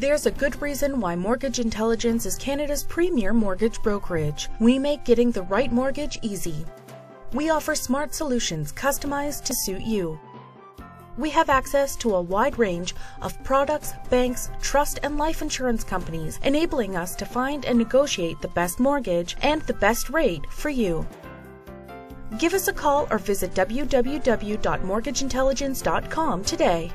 There's a good reason why Mortgage Intelligence is Canada's premier mortgage brokerage. We make getting the right mortgage easy. We offer smart solutions customized to suit you. We have access to a wide range of products, banks, trust, and life insurance companies, enabling us to find and negotiate the best mortgage and the best rate for you. Give us a call or visit www.mortgageintelligence.com today.